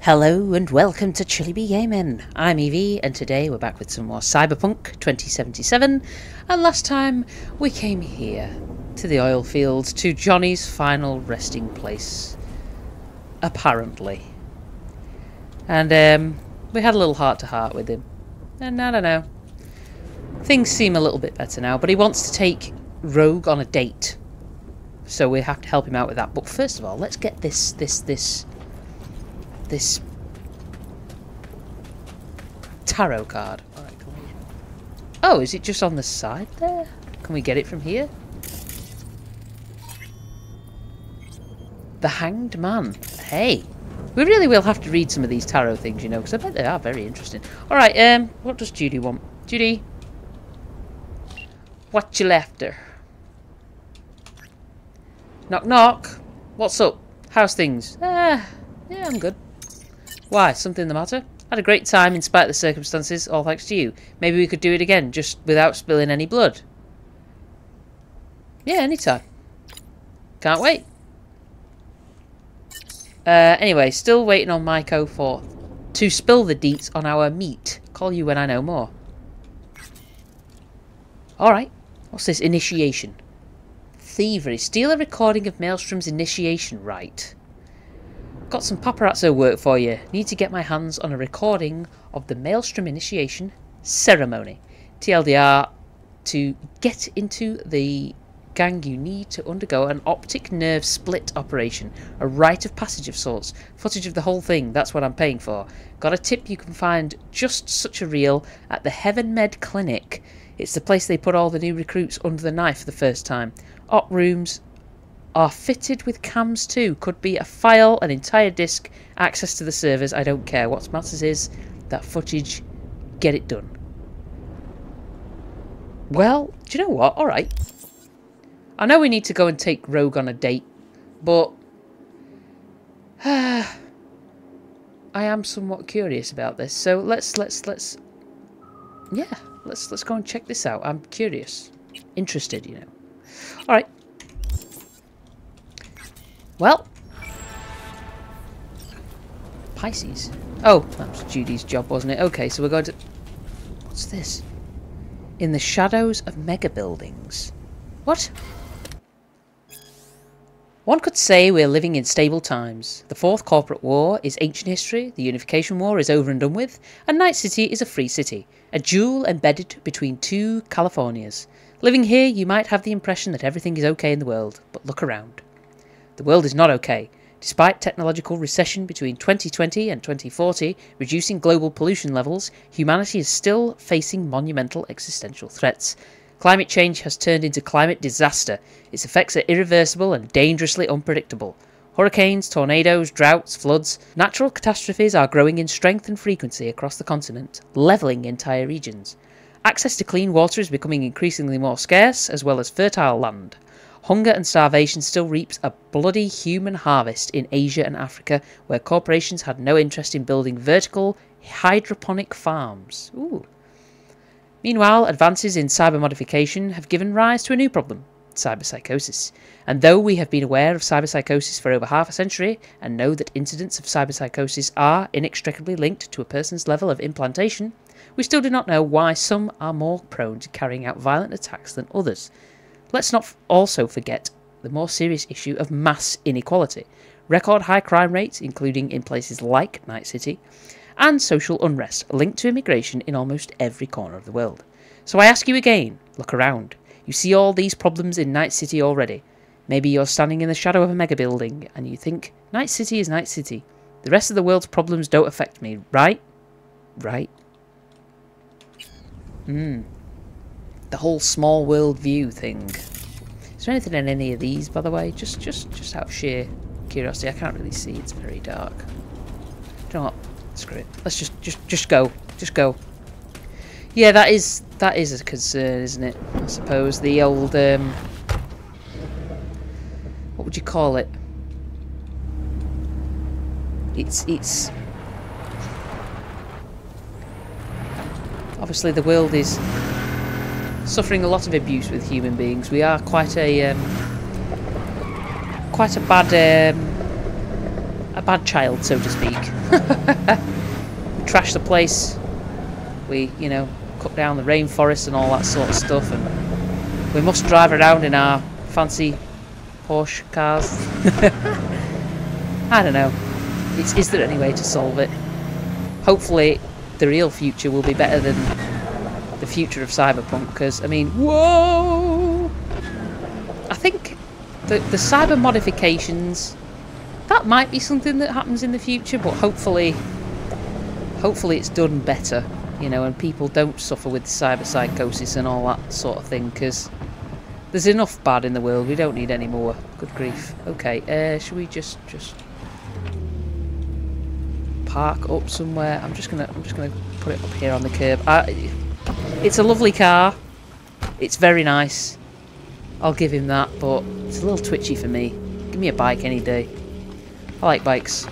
Hello and welcome to Chilly Bee Gaming. I'm Evie and today we're back with some more Cyberpunk 2077 and last time we came here to the oil fields to Johnny's final resting place. Apparently. And um, we had a little heart to heart with him. And I don't know. Things seem a little bit better now, but he wants to take Rogue on a date. So we have to help him out with that. But first of all, let's get this this this this tarot card. Oh, is it just on the side there? Can we get it from here? The Hanged Man. Hey, we really will have to read some of these tarot things, you know, because I bet they are very interesting. Alright, um, what does Judy want? Judy? What you left her? Knock knock. What's up? How's things? Ah, yeah, I'm good. Why? Something the matter? Had a great time in spite of the circumstances, all thanks to you. Maybe we could do it again, just without spilling any blood. Yeah, anytime. Can't wait. Uh, anyway, still waiting on Maiko for to spill the deets on our meat. Call you when I know more. Alright. What's this? Initiation. Thievery. Steal a recording of Maelstrom's initiation rite. Got some paparazzo work for you. Need to get my hands on a recording of the Maelstrom initiation ceremony. TLDR, to get into the gang you need to undergo an optic nerve split operation, a rite of passage of sorts. Footage of the whole thing, that's what I'm paying for. Got a tip you can find just such a reel at the Heaven Med Clinic. It's the place they put all the new recruits under the knife for the first time. Op rooms, are fitted with cams too. Could be a file, an entire disk, access to the servers. I don't care. What matters is that footage. Get it done. Well, do you know what? Alright. I know we need to go and take Rogue on a date, but... I am somewhat curious about this. So let's, let's, let's... Yeah, let's, let's go and check this out. I'm curious. Interested, you know. Alright. Well. Pisces. Oh, that was Judy's job, wasn't it? Okay, so we're going to... What's this? In the shadows of mega buildings. What? One could say we're living in stable times. The Fourth Corporate War is ancient history, the Unification War is over and done with, and Night City is a free city, a jewel embedded between two Californias. Living here, you might have the impression that everything is okay in the world, but look around. The world is not okay. Despite technological recession between 2020 and 2040 reducing global pollution levels, humanity is still facing monumental existential threats. Climate change has turned into climate disaster. Its effects are irreversible and dangerously unpredictable. Hurricanes, tornadoes, droughts, floods, natural catastrophes are growing in strength and frequency across the continent, levelling entire regions. Access to clean water is becoming increasingly more scarce, as well as fertile land. Hunger and starvation still reaps a bloody human harvest in Asia and Africa, where corporations had no interest in building vertical hydroponic farms. Ooh. Meanwhile, advances in cyber modification have given rise to a new problem cyberpsychosis. And though we have been aware of cyberpsychosis for over half a century and know that incidents of cyberpsychosis are inextricably linked to a person's level of implantation, we still do not know why some are more prone to carrying out violent attacks than others. Let's not also forget the more serious issue of mass inequality, record high crime rates, including in places like Night City, and social unrest linked to immigration in almost every corner of the world. So I ask you again look around. You see all these problems in Night City already. Maybe you're standing in the shadow of a mega building and you think, Night City is Night City. The rest of the world's problems don't affect me, right? Right? Hmm the whole small world view thing. Is there anything in any of these, by the way? Just, just, just out of sheer curiosity. I can't really see. It's very dark. Do you know what? Screw it. Let's just, just, just go. Just go. Yeah, that is that is a concern, isn't it? I suppose the old um, what would you call it? It's it's obviously the world is suffering a lot of abuse with human beings. We are quite a um, quite a bad um, a bad child, so to speak. we trash the place. We, you know, cut down the rainforest and all that sort of stuff, and we must drive around in our fancy Porsche cars. I don't know. It's, is there any way to solve it? Hopefully, the real future will be better than the future of Cyberpunk, because, I mean, whoa! I think the, the cyber modifications, that might be something that happens in the future, but hopefully, hopefully it's done better, you know, and people don't suffer with cyber psychosis and all that sort of thing, because there's enough bad in the world, we don't need any more. Good grief. Okay, uh, should we just, just park up somewhere? I'm just gonna, I'm just gonna put it up here on the curb. I, it's a lovely car. It's very nice. I'll give him that, but it's a little twitchy for me. Give me a bike any day. I like bikes.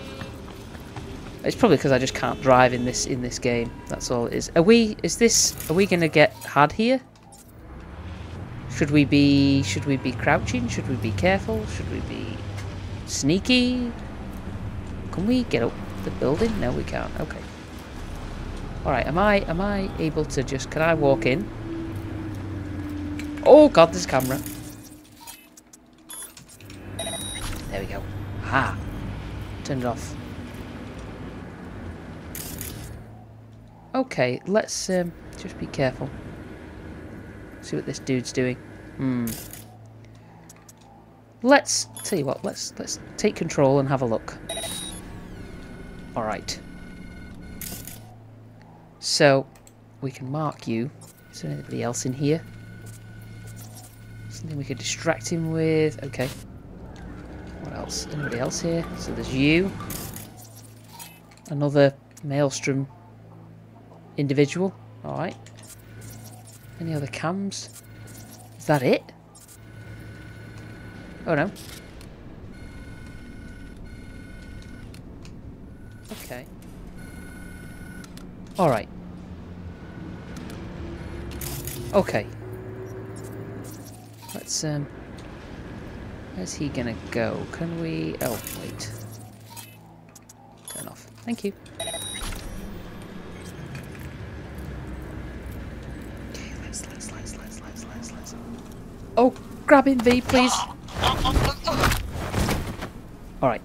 It's probably because I just can't drive in this in this game. That's all it is. Are we? Is this? Are we gonna get had here? Should we be? Should we be crouching? Should we be careful? Should we be sneaky? Can we get up the building? No, we can't. Okay. All right. Am I? Am I able to just? Can I walk in? Oh God, this camera. There we go. Ha! Turn it off. Okay, let's um, just be careful. See what this dude's doing. Hmm. Let's tell you what. Let's let's take control and have a look. All right. So we can mark you. Is there anybody else in here? Something we could distract him with. Okay. What else? Anybody else here? So there's you. Another Maelstrom individual. Alright. Any other cams? Is that it? Oh no. Okay. Alright. Okay. Let's, um... Where's he gonna go? Can we... Oh, wait. Turn off. Thank you. Okay, let's, let's, let's, let's, let's, let's, let's... Oh, grab him, V, please. Alright.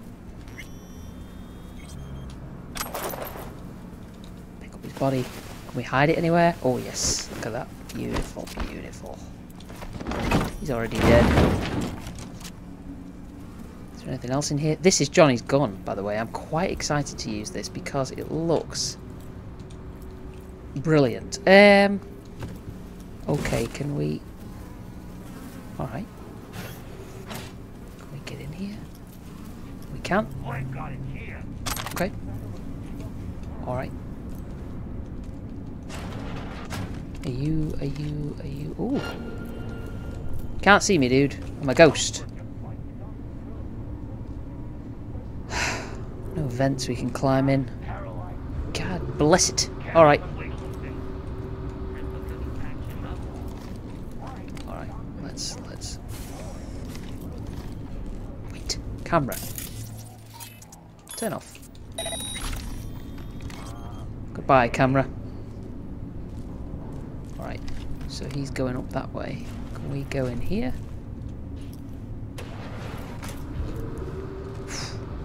Pick up his body. Can we hide it anywhere? Oh, yes. Look at that. Beautiful, beautiful. He's already dead. Is there anything else in here? This is Johnny's gun, by the way. I'm quite excited to use this because it looks brilliant. Um. Okay, can we... Alright. Can we get in here? We can. Okay. Alright. Are you, are you... Ooh. Can't see me, dude. I'm a ghost. no vents we can climb in. God bless it. Alright. Alright, let's, let's... Wait. Camera. Turn off. Goodbye, camera. Alright, so he's going up that way. Can we go in here?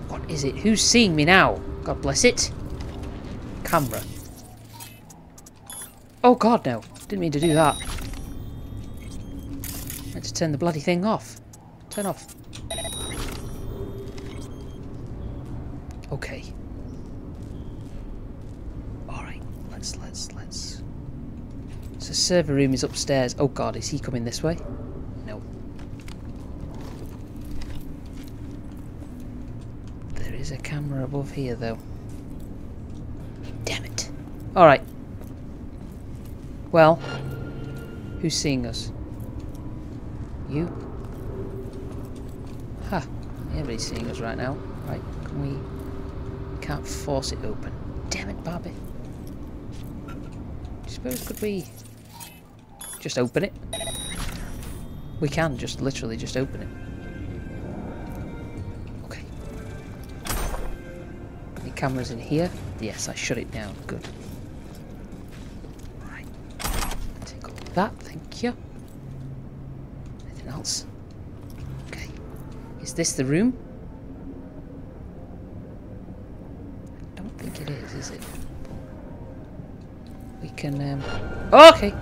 What is it? Who's seeing me now? God bless it. Camera. Oh god, no. Didn't mean to do that. Let's turn the bloody thing off. Turn off. Okay. Alright, let's, let's, let's... So server room is upstairs. Oh god, is he coming this way? No. There is a camera above here though. Damn it. Alright. Well, who's seeing us? You? Ha! Huh. Everybody's seeing us right now. Right, can we... Can't force it open. Damn it, Barbie. I suppose could we just open it? We can just literally just open it. Okay. The camera's in here. Yes, I shut it down. Good. Right. Take all that. Thank you. Anything else? Okay. Is this the room? I don't think it is, is it? We can, um... Okay.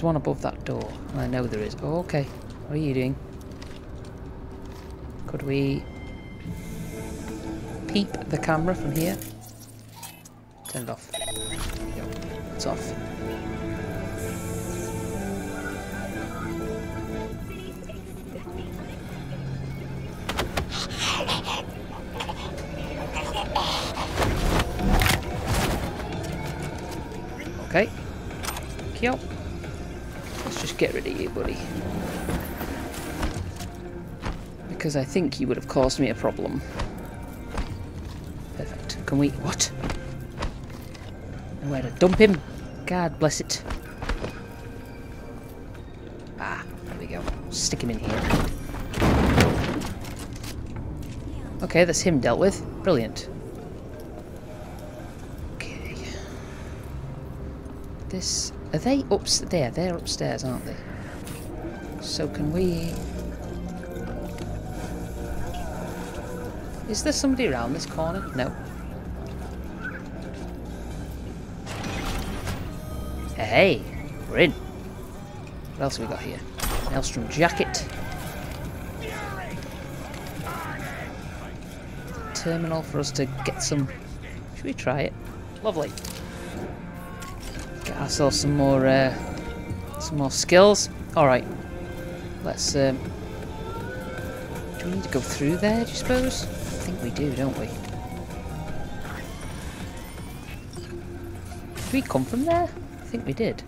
There's one above that door. I know there is. Oh, okay. What are you doing? Could we peep the camera from here? Turn it off. It's off. Buddy. Because I think you would have caused me a problem. Perfect. Can we... What? Nowhere to dump him? God bless it. Ah, there we go. Stick him in here. Okay, that's him dealt with. Brilliant. Okay. This... Are they upstairs? They're upstairs, aren't they? So can we... Is there somebody around this corner? No. Hey, we're in. What else have we got here? Maelstrom jacket. Terminal for us to get some... Should we try it? Lovely. Get ourselves some more, uh, some more skills. All right. Let's. Um, do we need to go through there? Do you suppose? I think we do, don't we? Did we come from there? I think we did.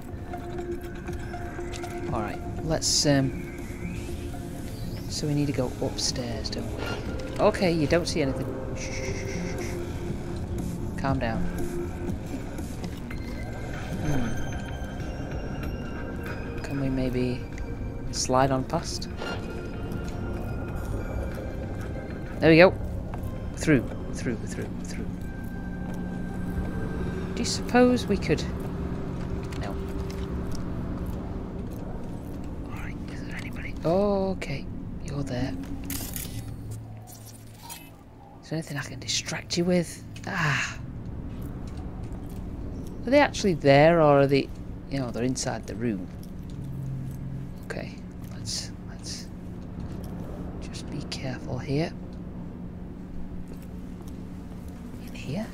All right. Let's. Um, so we need to go upstairs, don't we? Okay, you don't see anything. Shh. Calm down. Slide on past? There we go. Through, through, through, through. Do you suppose we could... No. Alright, is there anybody? Oh, okay. You're there. Is there anything I can distract you with? Ah. Are they actually there or are they... You know, they're inside the room. Okay, let's... Let's... Just here. In here?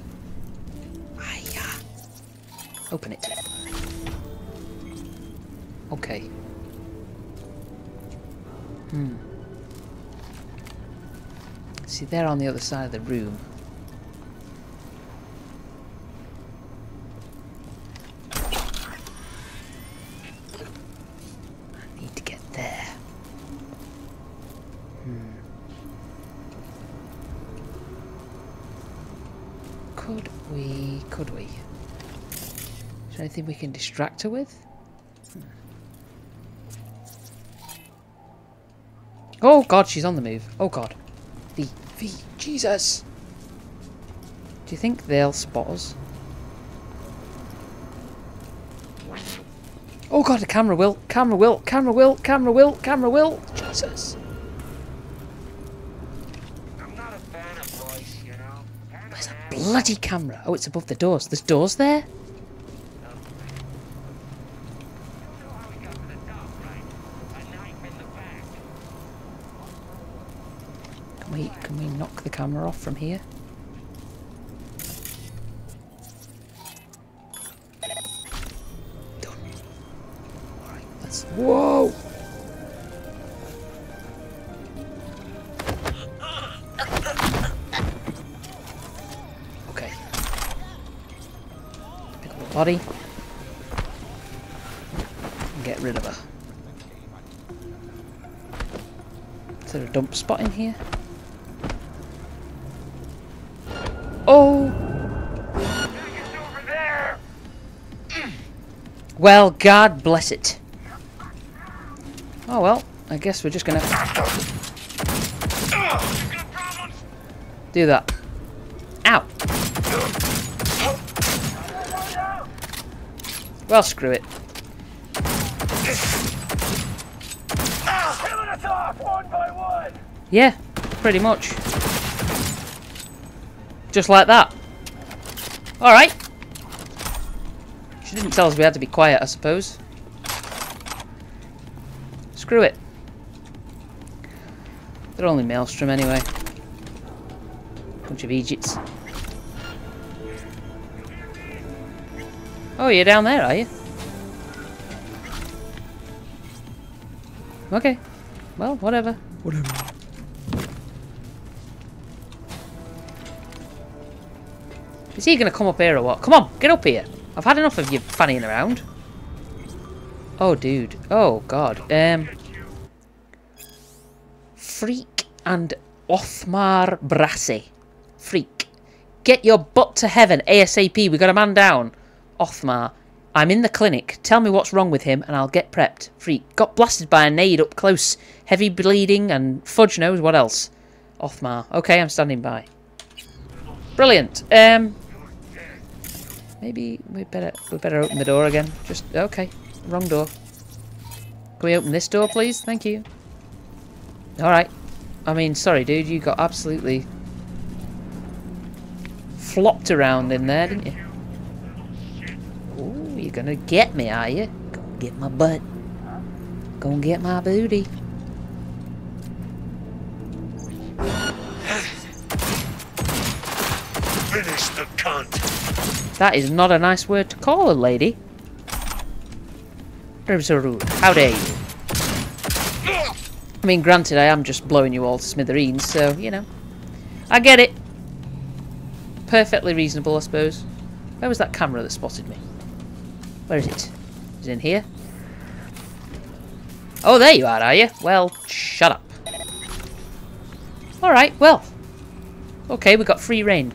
Hiya. Open it. Okay. Hmm. See, they're on the other side of the room. I need to get there. Hmm. Could we... Could we? Anything we can distract her with? Oh god, she's on the move. Oh god. V, V, Jesus! Do you think they'll spot us? Oh god, the camera will, camera will, camera will, camera will, camera will. Jesus. Bloody camera? Oh, it's above the doors. There's doors there? You know how we got to the top, right? A knife in the back. Can we, can we the camera off from here? Done. Alright, let's... Whoa! Okay. Pick up the body. And get rid of her. Is there a dump spot in here? Well, God bless it. Oh well, I guess we're just gonna do that. Ow! Well, screw it. Yeah, pretty much. Just like that. Alright. Didn't tell us we had to be quiet, I suppose. Screw it. They're only Maelstrom anyway. Bunch of Egypts. Oh, you're down there, are you? Okay. Well, whatever. Whatever. Is he going to come up here or what? Come on, get up here. I've had enough of you fannying around. Oh, dude. Oh, God. Um, Freak and Othmar Brasse. Freak. Get your butt to heaven ASAP. We got a man down. Othmar. I'm in the clinic. Tell me what's wrong with him and I'll get prepped. Freak. Got blasted by a nade up close. Heavy bleeding and fudge knows what else. Othmar. Okay, I'm standing by. Brilliant. Um, maybe we better we better open the door again. Just okay. Wrong door. Can we open this door, please? Thank you. All right. I mean, sorry, dude. You got absolutely flopped around in there, didn't you? Ooh, you're gonna get me, are you? Go get my butt. Go get my booty. Cunt! That is not a nice word to call a lady. So rude. How dare you? I mean, granted, I am just blowing you all smithereens, so, you know. I get it. Perfectly reasonable, I suppose. Where was that camera that spotted me? Where is it? Is it in here? Oh, there you are, are you? Well, shut up. Alright, well. Okay, we got free reign.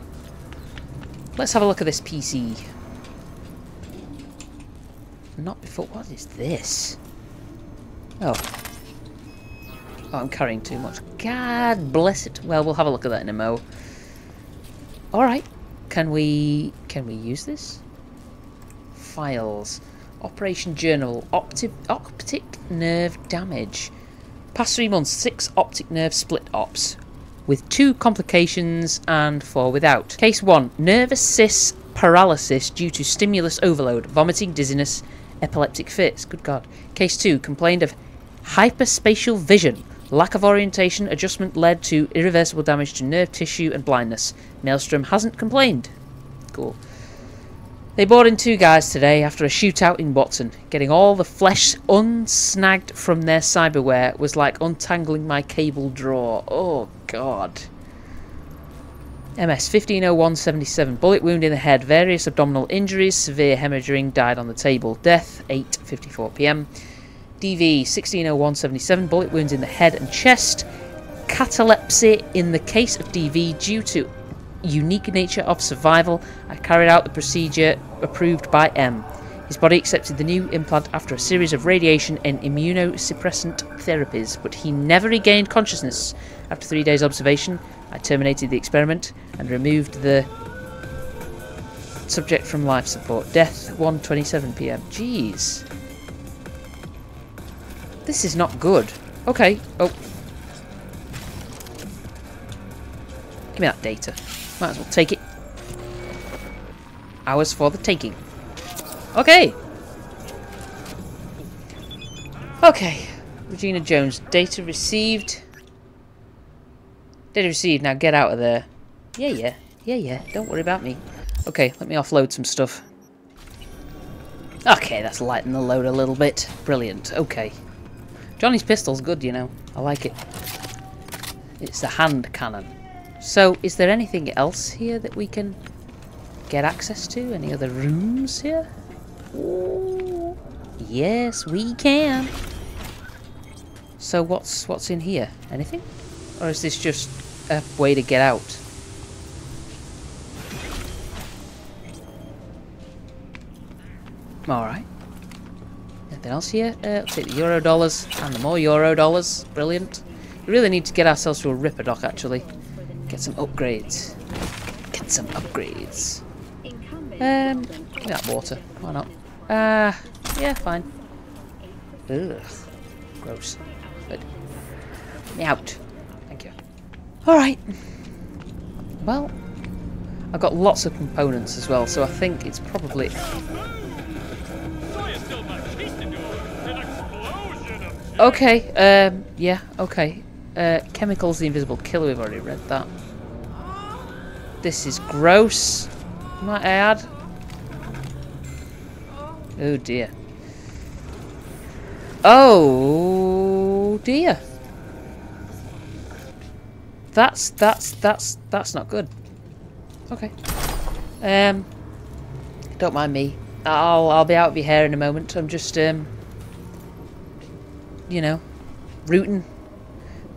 Let's have a look at this PC. Not before. What is this? Oh. Oh, I'm carrying too much. God bless it. Well, we'll have a look at that in a mo. Alright. Can we... Can we use this? Files. Operation Journal. Opti optic nerve damage. Past three months, six optic nerve split ops. With two complications and four without. Case 1. Nervous cyst paralysis due to stimulus overload. Vomiting, dizziness, epileptic fits. Good God. Case 2. Complained of hyperspatial vision. Lack of orientation adjustment led to irreversible damage to nerve tissue and blindness. Maelstrom hasn't complained. Cool. They brought in two guys today after a shootout in Watson. Getting all the flesh unsnagged from their cyberware was like untangling my cable drawer. Oh, God. MS 150177. Bullet wound in the head. Various abdominal injuries. Severe hemorrhaging. Died on the table. Death 8.54 pm. DV 160177. Bullet wounds in the head and chest. Catalepsy in the case of DV due to unique nature of survival. I carried out the procedure approved by M. His body accepted the new implant after a series of radiation and immunosuppressant therapies, but he never regained consciousness. After three days' observation, I terminated the experiment and removed the subject from life support. Death 1:27 p.m. Jeez. This is not good. Okay. Oh. Give me that data. Might as well take it. Ours for the taking. Okay. Okay. Regina Jones. Data received. Data received. Now get out of there. Yeah, yeah. Yeah, yeah. Don't worry about me. Okay, let me offload some stuff. Okay, that's lighting the load a little bit. Brilliant. Okay. Johnny's pistol's good, you know. I like it. It's the hand cannon. So, is there anything else here that we can get access to? Any other rooms here? Ooh, yes, we can. So what's what's in here? Anything? Or is this just a way to get out? Alright. Anything else here? Uh, I'll take the euro dollars and the more euro dollars. Brilliant. We really need to get ourselves to a ripperdoc actually. Get some upgrades. Get some upgrades. Um, give me that water. Why not? Uh, yeah, fine. Ugh. Gross. Good. Get me out. Thank you. Alright. Well, I've got lots of components as well, so I think it's probably... Okay, um, yeah, okay. Uh, chemicals, the invisible killer, we've already read that. This is gross, might I add. Oh dear. Oh dear. That's that's that's that's not good. Okay. Um don't mind me. I'll I'll be out of your hair in a moment. I'm just um you know rooting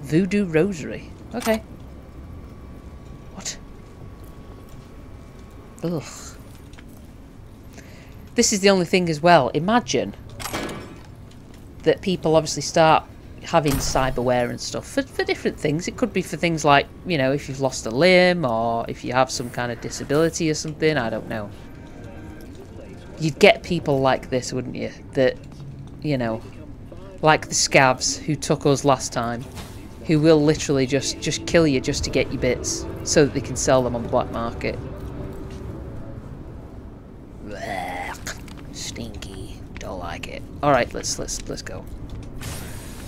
voodoo rosary. Okay. What? Ugh. This is the only thing as well. Imagine that people obviously start having cyberware and stuff for, for different things. It could be for things like, you know, if you've lost a limb or if you have some kind of disability or something. I don't know. You'd get people like this, wouldn't you? That, you know, like the scavs who took us last time, who will literally just, just kill you just to get your bits so that they can sell them on the black market. It. Alright, let's let's let's go.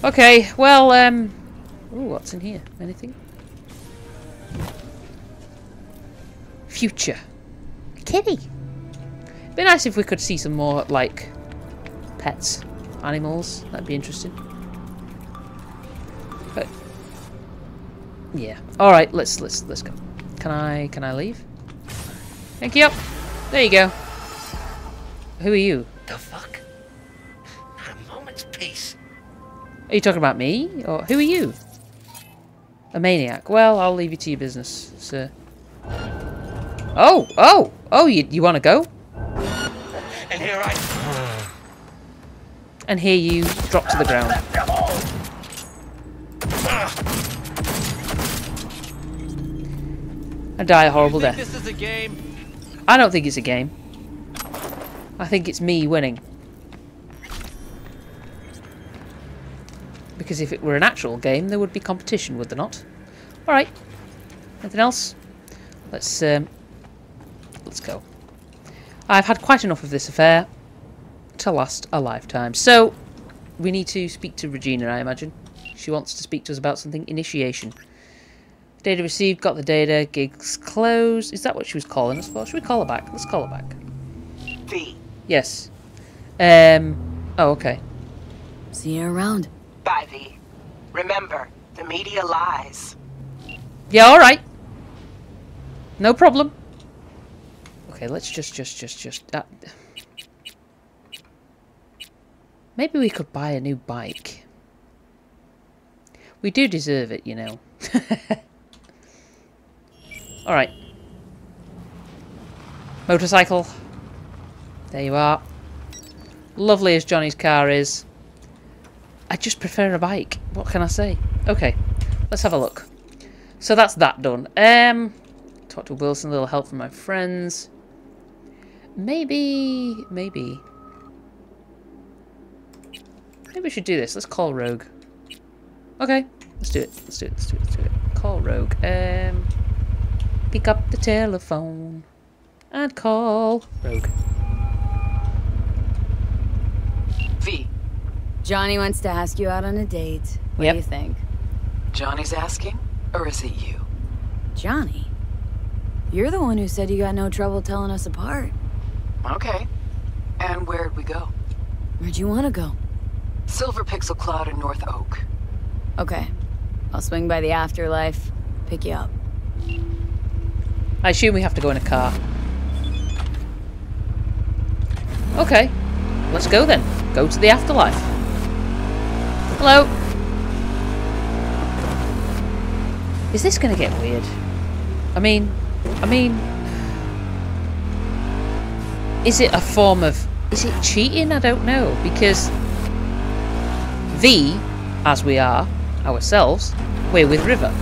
Okay, well, um Ooh, what's in here? Anything? Future. Kitty. Be nice if we could see some more like pets, animals. That'd be interesting. But yeah. All right, let's let's let's go. Can I can I leave? Thank you. There you go. Who are you? The fuck? Not a moment's peace. Are you talking about me? Or who are you? A maniac. Well, I'll leave you to your business, sir. Oh, oh, oh, you, you want to go? And here I And here you drop to the ground. And die a horrible death. This is a game. I don't think it's a game. I think it's me winning. Because if it were an actual game, there would be competition, would there not? Alright. Anything else? Let's, um, let's go. I've had quite enough of this affair to last a lifetime. So, we need to speak to Regina, I imagine. She wants to speak to us about something. Initiation. Data received, got the data, gigs closed. Is that what she was calling us for? Should we call her back? Let's call her back. V. Yes. Um. Oh, okay. See you around. Bye, V. Remember, the media lies. Yeah, all right. No problem. Okay, let's just, just, just, just. Uh, maybe we could buy a new bike. We do deserve it, you know. all right. Motorcycle. There you are. Lovely as Johnny's car is. I just prefer a bike. What can I say? Okay, let's have a look. So that's that done. Um, talk to Wilson, a little help from my friends. Maybe, maybe. Maybe we should do this. Let's call Rogue. Okay, let's do it. Let's do it. Let's do it. Let's do it. Call Rogue. Um, pick up the telephone and call Rogue. V. Johnny wants to ask you out on a date. What Yep. do you think? Johnny's asking, or is it you? Johnny? You're the one who said you got no trouble telling us apart. Okay. And where'd we go? Where'd you want to go? Silver Pixel Cloud in North Oak. Okay. I'll swing by the afterlife, pick you up. I assume we have to go in a car. Okay, let's go then. Go to the afterlife. Hello. Is this going to get weird? I mean, I mean, is it a form of, is it cheating? I don't know, because V, as we are ourselves, we're with River.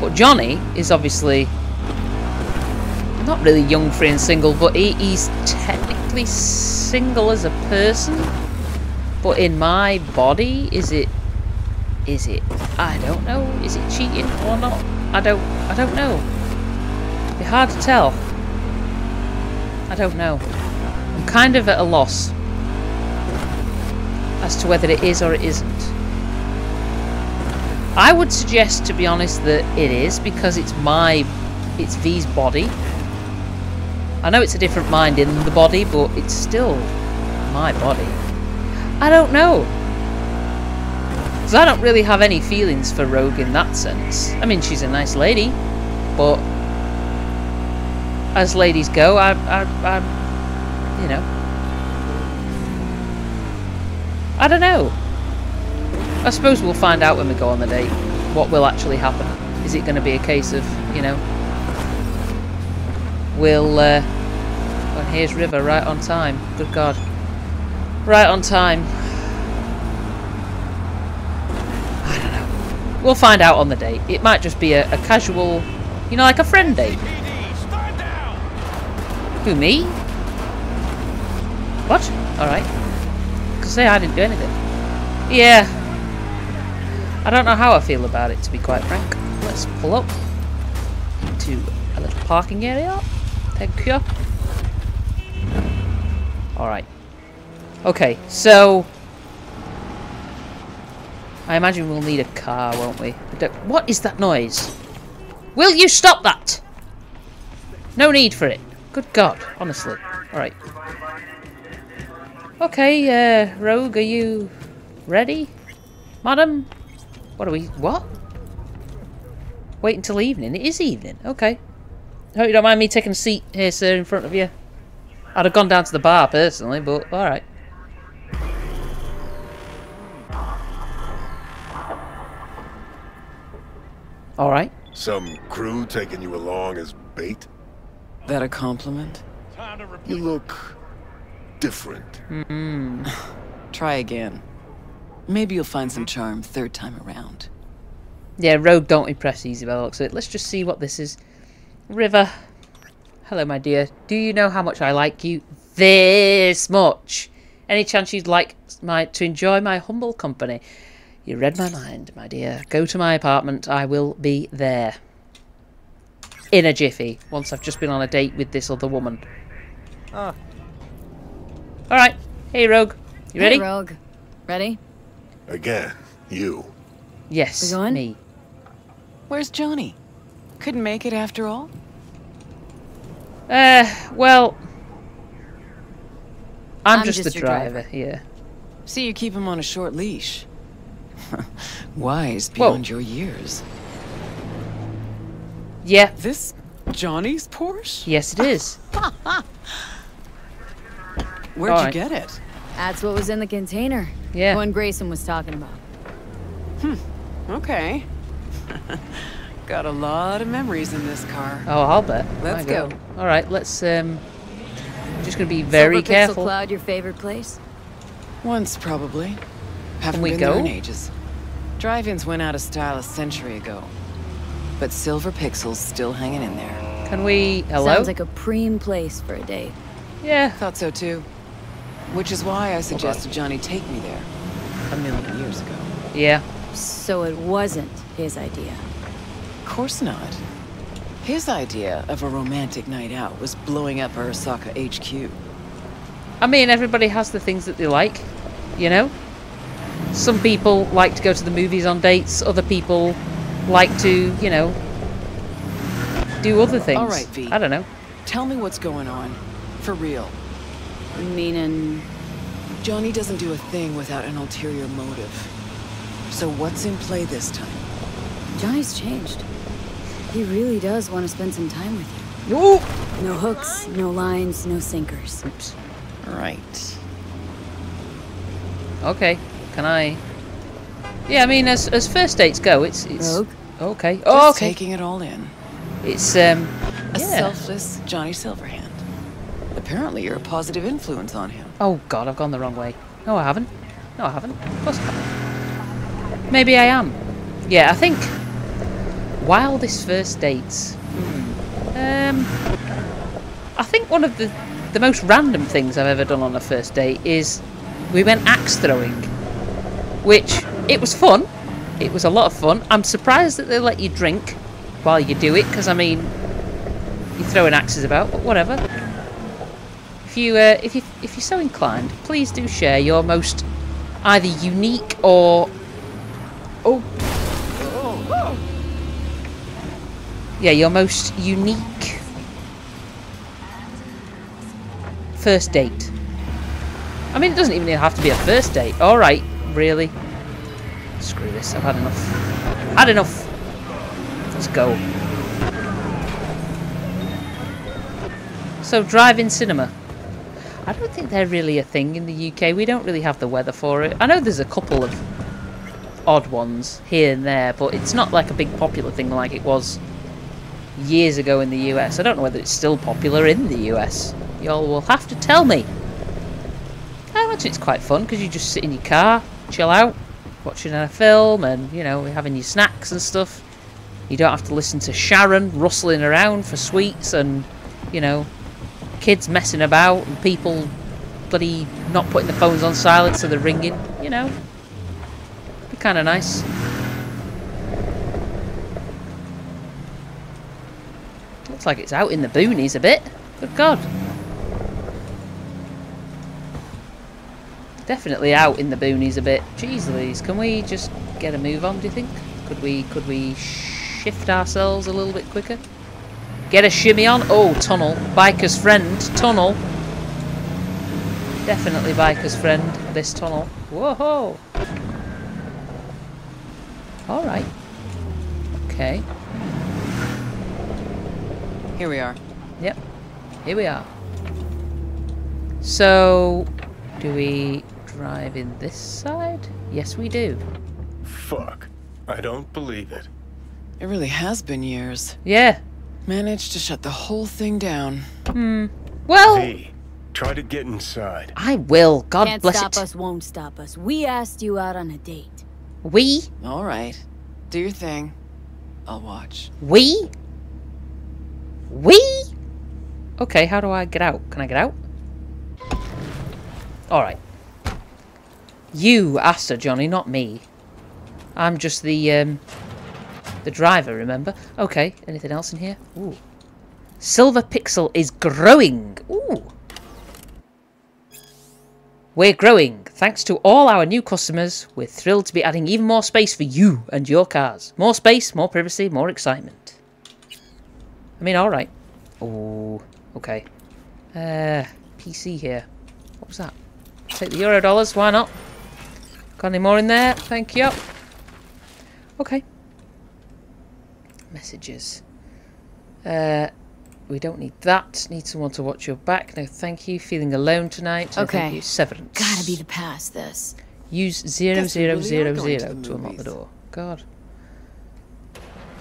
But Johnny is obviously not really young, free, and single, but he, he's technically single as a person. But in my body, is it? Is it? I don't know. Is it cheating or not? I don't. I don't know. It'd be hard to tell. I don't know. I'm kind of at a loss as to whether it is or it isn't. I would suggest, to be honest, that it is because it's my, it's V's body. I know it's a different mind in the body, but it's still my body. I don't know. Because I don't really have any feelings for Rogue in that sense. I mean, she's a nice lady, but as ladies go, I, I, I, you know, I don't know. I suppose we'll find out when we go on the date what will actually happen. Is it going to be a case of, you know, we'll, uh, well, here's River right on time. Good God. Right on time. I don't know. We'll find out on the date. It might just be a, a casual, you know, like a friend date. PD, stand down! Who, me? What? Alright. Because say I didn't do anything. Yeah. I don't know how I feel about it, to be quite frank. Let's pull up to a little parking area. Thank you. Alright. Okay, so... I imagine we'll need a car, won't we? I What is that noise? Will you stop that? No need for it. Good God, honestly. Alright. Okay, uh, Rogue, are you ready? Madam? What are we, what? Wait until evening. It is evening. Okay. Hope you don't mind me taking a seat here, sir, in front of you. I'd have gone down to the bar personally, but alright. Alright. Some crew taking you along as bait? That a compliment? Time to repeat. You look different. Hmm. Try again. Maybe you'll find some charm third time around. Yeah, Rogue don't impress easy by the looks of it. Let's just see what this is. River. Hello, my dear. Do you know how much I like you? This much. Any chance you'd like my to enjoy my humble company? You read my mind, my dear. Go to my apartment. I will be there. In a jiffy. Once I've just been on a date with this other woman. Ah. Alright. Hey, Rogue. You ready? Hey, Rogue. Ready? Again, you. yes, We going? me. Where's Johnny? Couldn't make it after all? Uh, well... I'm, I'm just, just the driver, driver. yeah. See, you keep him on a short leash. Wise Whoa. beyond your years. Yeah, This Johnny's Porsche? yes it is. Where'd All you right. get it? That's what was in the container. Yeah. The one Grayson was talking about. Hmm. Okay. Got a lot of memories in this car. Oh, I'll bet. Let's My go. All right, let's. Um, just gonna be very Silver Pixel careful. Cloud, your favorite place? Once, probably. Haven't we been go? there in ages. Drive-ins went out of style a century ago. But Silver Pixel's still hanging in there. Can we? Hello. Sounds like a preem place for a date. yeah. Thought so too. Which is why I suggested Johnny take me there. A million years ago. Yeah. So it wasn't his idea. Of course not. His idea of a romantic night out was blowing up Arasaka HQ. I mean, everybody has the things that they like. You know. Some people like to go to the movies on dates. Other people like to, you know, do other things. All right, V. I don't know. Tell me what's going on. For real. Meaning, Johnny doesn't do a thing without an ulterior motive. So what's in play this time? Johnny's changed. He really does want to spend some time with you. Ooh. No hooks, no lines, no sinkers. Oops. Right. Okay. Can I? Yeah. I mean, as as first dates go, it's it's Rogue? okay. Just Oh, okay. taking it all in. It's um. A yeah. selfless Johnny Silverhand. Apparently you're a positive influence on him. Oh God, I've gone the wrong way. No, I haven't. No, I haven't. Of course I haven't. Maybe I am. Yeah, I think wildest first dates. Hmm. Um, I think one of the the most random things I've ever done on a first date is we went axe throwing, which it was fun. It was a lot of fun. I'm surprised that they let you drink while you do it, because I mean, you're throwing axes about, but whatever. If you uh, if you if you're so inclined, please do share your most either unique or oh yeah your most unique first date. I mean, it doesn't even have to be a first date. All right, really? Screw this. I've had enough. Had enough. Let's go. So, drive-in cinema. I don't think they're really a thing in the UK. We don't really have the weather for it. I know there's a couple of odd ones here and there, but it's not like a big popular thing like it was years ago in the US. I don't know whether it's still popular in the US. Y'all will have to tell me. I imagine it's quite fun because you just sit in your car, chill out, watching a film, and you know, having your snacks and stuff. You don't have to listen to Sharon rustling around for sweets and, you know, kids messing about and people bloody not putting the phones on silent so they're ringing, you know. Be kind of nice. Looks like it's out in the boonies a bit. Good God. Definitely out in the boonies a bit. Jeez Louise, can we just get a move on, do you think? Could we could we shift ourselves a little bit quicker? Get a shimmy on? Oh, tunnel. Biker's friend. Tunnel. Definitely biker's friend, this tunnel. Whoa! Alright. Okay. Here we are. Yep. Here we are. So, do we drive in this side? Yes, we do. Fuck. I don't believe it. It really has been years. Yeah. Managed to shut the whole thing down. Hmm. Well, V, try to get inside. I will. God Can't bless stop us, won't stop us. We asked you out on a date. We? All right. Do your thing. I'll watch. We? We? Okay, how do I get out? Can I get out? Alright. You asked her, Johnny, not me. I'm just the, um, the driver, remember? Okay, anything else in here? Ooh. Silver Pixel is growing! Ooh. We're growing. Thanks to all our new customers, we're thrilled to be adding even more space for you and your cars. More space, more privacy, more excitement. I mean, alright. Oh, okay. Uh, PC here. What was that? Take the euro dollars, why not? Got any more in there? Thank you. Okay. Messages. Uh, we don't need that. Need someone to watch your back. No, thank you. Feeling alone tonight. No, thank Okay. you. Severance. Gotta be the past this. Use zero Guess zero really are zero going to to unlock the door. God.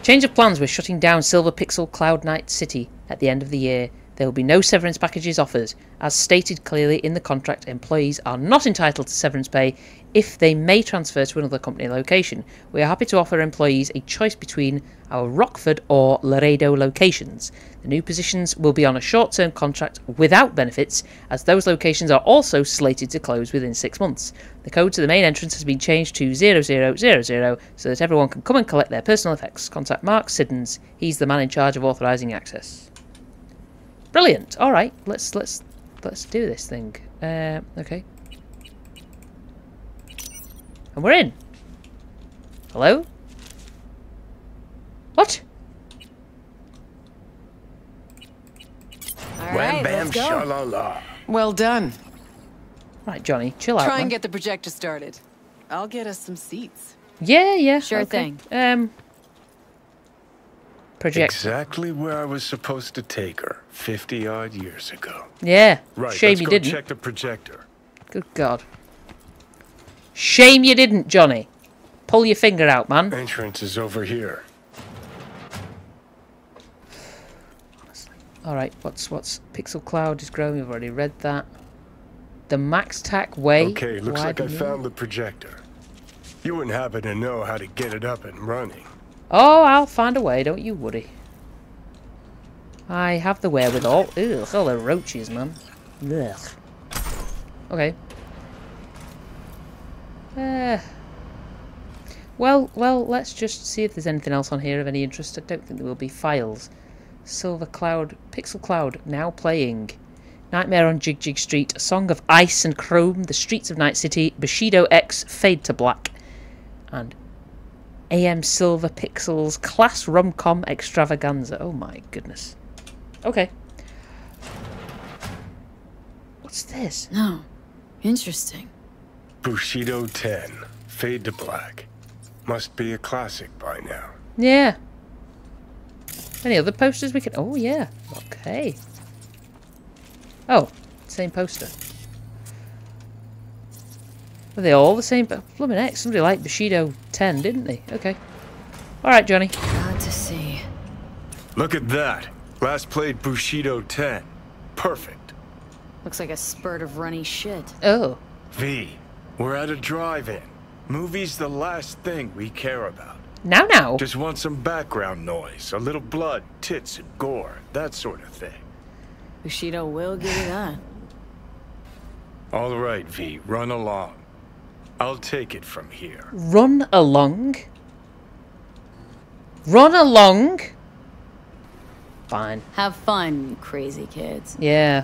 Change of plans. We're shutting down Silver Pixel Cloud Night City at the end of the year. There will be no severance packages offered. As stated clearly in the contract, employees are not entitled to severance pay if they may transfer to another company location. We are happy to offer employees a choice between our Rockford or Laredo locations. The new positions will be on a short term contract without benefits, as those locations are also slated to close within six months. The code to the main entrance has been changed to 0000 so that everyone can come and collect their personal effects. Contact Mark Siddons. He's the man in charge of authorising access. Brilliant. All right, let's let's let's do this thing. Uh, okay. And we're in. Hello? What? All Wham bam let's go. shalala. Well done. Right, Johnny, chill out. Try man. and get the projector started. I'll get us some seats. Yeah, yeah. Sure okay. thing. Um. Project. Exactly where I was supposed to take her 50 odd years ago. Yeah. Right, Shame you didn't. check the projector. Good God. Shame you didn't, Johnny. Pull your finger out, man. Entrance is over here. All right. What's what's Pixel Cloud is growing. We've already read that. The Max Tac Way. Okay, looks like I found the projector. You wouldn't happen to know how to get it up and running. Oh, I'll find a way, don't you worry. I have the wherewithal. Ugh, all the roaches, man. Ugh. Okay. Uh, well, well, let's just see if there's anything else on here of any interest. I don't think there will be. Files. Silver Cloud, Pixel Cloud, now playing. Nightmare on Jig Jig Street, Song of Ice and Chrome, The Streets of Night City, Bushido X, Fade to Black, and AM Silver Pixels, Class Rom-Com Extravaganza. Oh my goodness. Okay. What's this? No. Interesting. Bushido 10, Fade to Black. Must be a classic by now. Yeah. Any other posters we can... Oh, yeah. Okay. Oh, same poster. Are they all the same? Blooming X, somebody liked Bushido 10, didn't they? Okay. Alright, Johnny. Glad to see. Look at that. Last played Bushido 10. Perfect. Looks like a spurt of runny shit. Oh. V, we're at a drive-in. Movie's the last thing we care about. Now, now. Just want some background noise, a little blood, tits, and gore, that sort of thing. Bushido will give you that. All right, V, run along. I'll take it from here. Run along. Run along. Fine. Have fun, you crazy kids. Yeah.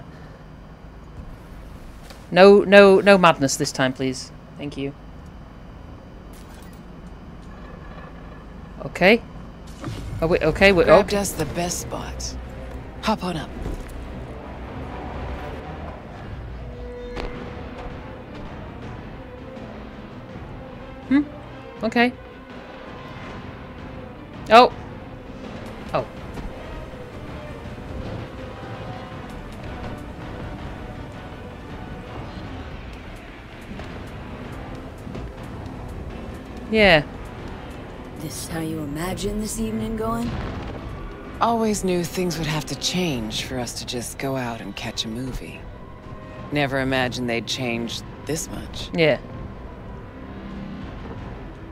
No, no, no madness this time, please. Thank you. Okay. Oh wait. Okay. Wait. Grabbed Okay. us the best spot. Hop on up. Okay. Oh. Oh. Yeah. This how you imagine this evening going? Always knew things would have to change for us to just go out and catch a movie. Never imagined they'd change this much. Yeah.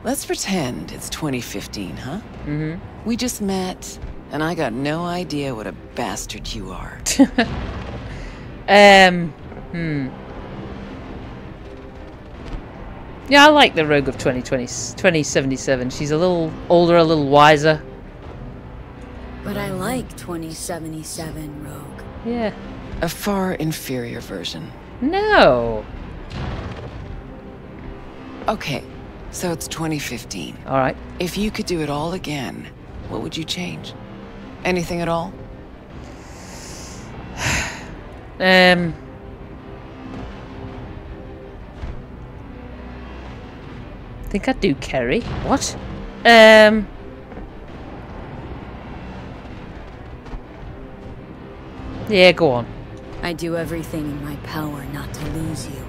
Let's pretend it's 2015, huh? Mm-hmm. We just met, and I got no idea what a bastard you are. Um. Hmm. Yeah, I like the Rogue of 2020, 2077. She's a little older, a little wiser. But I like 2077 Rogue. Yeah. a far inferior version. No. Okay, so it's 2015. All right. If you could do it all again, what would you change? Anything at all? Um. I Think I'd do Kerry. What? Um. Yeah, go on. I do everything in my power not to lose you.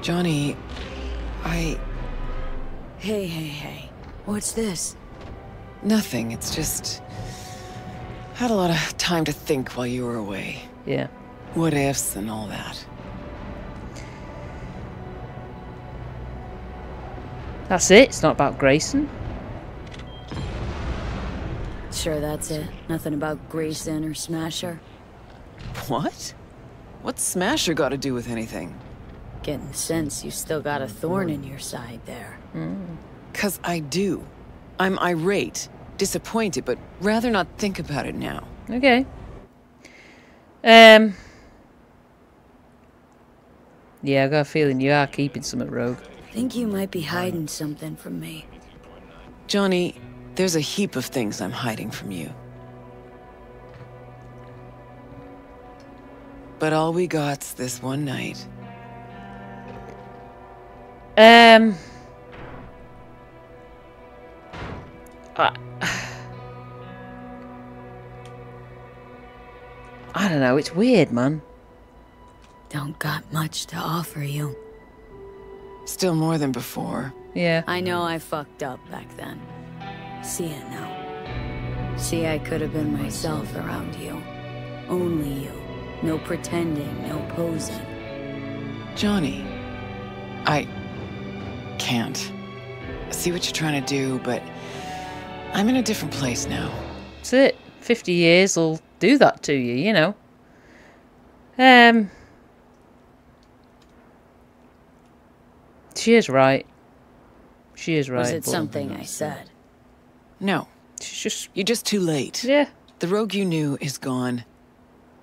Johnny, I. Hey, hey, hey. What's this? Nothing. It's just. Had a lot of time to think while you were away. Yeah. What ifs and all that. That's it. It's not about Grayson. Sure, that's it. Nothing about Grayson or Smasher. What? What's Smasher got to do with anything? Getting the sense you still got a thorn in your side there. Cause I do. I'm irate, disappointed, but rather not think about it now. Okay. Um. Yeah, I got a feeling you are keeping some at Rogue. Think you might be hiding something from me. Johnny, there's a heap of things I'm hiding from you. But all we got's this one night. Um. I, I don't know. It's weird, man. Don't got much to offer you. Still more than before. Yeah. I know I fucked up back then. See it now. See, I could have been myself around you. Only you. No pretending, no posing. Johnny, I can't. I see what you're trying to do, but I'm in a different place now. That's it. 50 years will do that to you, you know. Um. She is right. She is right. Was it something I said? No, She's just. you're just too late. Yeah. The rogue you knew is gone.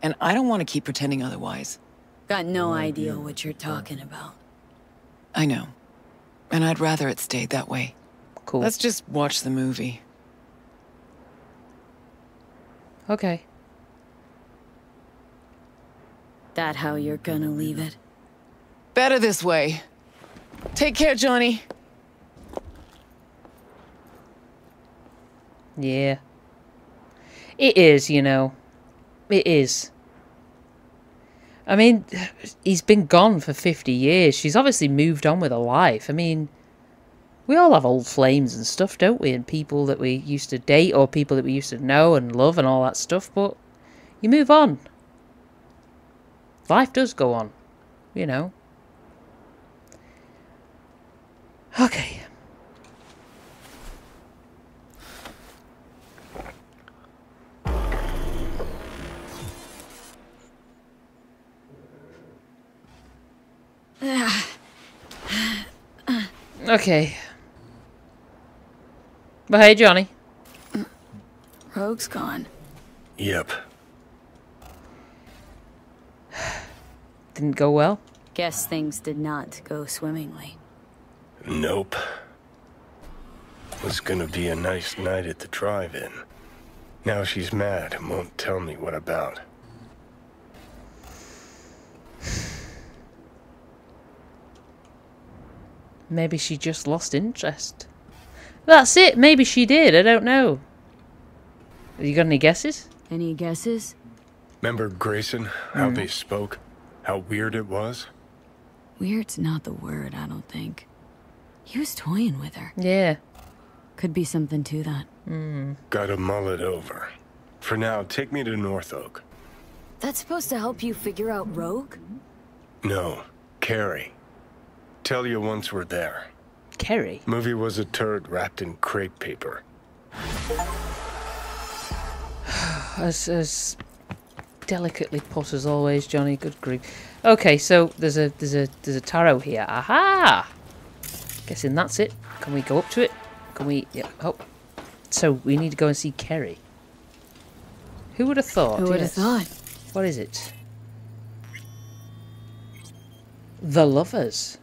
And I don't want to keep pretending otherwise. Got no idea what you're talking about. I know. And I'd rather it stayed that way. Cool. Let's just watch the movie. Okay. That how you're gonna leave it? Better this way. Take care, Johnny. Yeah. It is, you know. It is. I mean, he's been gone for 50 years. She's obviously moved on with her life. I mean, we all have old flames and stuff, don't we? And people that we used to date or people that we used to know and love and all that stuff, but you move on. Life does go on, you know. Okay. Okay. But hey, Johnny. Rogue's gone. Yep. Didn't go well? Guess things did not go swimmingly. Nope. Was gonna be a nice night at the drive-in. Now she's mad and won't tell me what about. Maybe she just lost interest. That's it. Maybe she did. I don't know. Have you got any guesses? Any guesses? Remember Grayson? How they spoke? How weird it was? Weird's not the word, I don't think. He was toying with her. Yeah. Could be something to that. Mm. Gotta mull it over. For now, take me to North Oak. That's supposed to help you figure out Rogue? No, Kerry. Tell you once we're there. Kerry. Movie was a turd wrapped in crepe paper. As, as delicately put as always, Johnny. Good grief. Okay, so there's a there's a there's a tarot here. Aha! Guessing that's it. Can we go up to it? Can we? Yeah. Oh. So we need to go and see Kerry. Who would have thought? Who would have thought? What is it? The Lovers.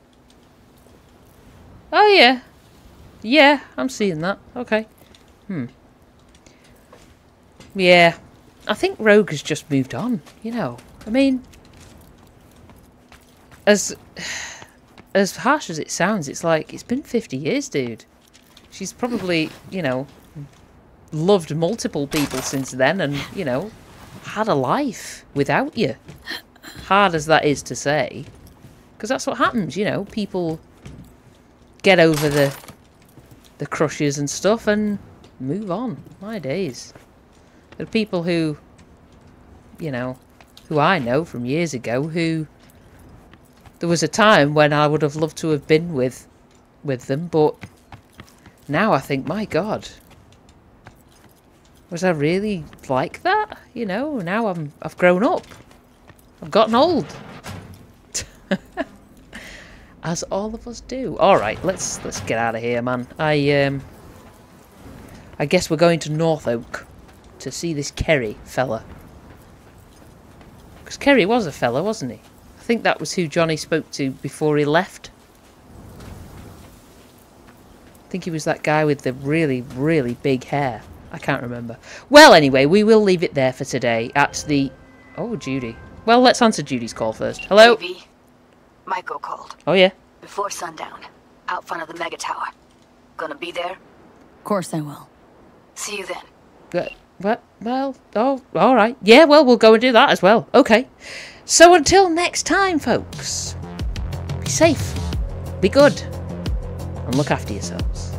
Oh yeah. Yeah, I'm seeing that. Okay. Hmm. Yeah. I think Rogue has just moved on, you know. I mean as as harsh as it sounds, it's like it's been 50 years, dude. She's probably, you know, loved multiple people since then and, you know, had a life without you. Hard as that is to say. Because that's what happens, you know. People get over the the crushes and stuff and move on. My days. There are people who, you know, who I know from years ago who there was a time when I would have loved to have been with with them, but now I think, my God, was I really like that? You know, now I'm I've grown up. I've gotten old. As all of us do. Alright, let's let's get out of here, man. I um I guess we're going to North Oak to see this Kerry fella. Because Kerry was a fella, wasn't he? I think that was who Johnny spoke to before he left. I think he was that guy with the really, really big hair. I can't remember. Well, anyway, we will leave it there for today at the... Oh, Judy. Well, let's answer Judy's call first. Hello? Maiko called. Oh, yeah. Before sundown. Out front of the mega tower. Gonna be there? Of course I will. See you then. But, what? Well, oh, all right. Yeah, well, we'll go and do that as well. Okay. So until next time, folks, be safe, be good, and look after yourselves.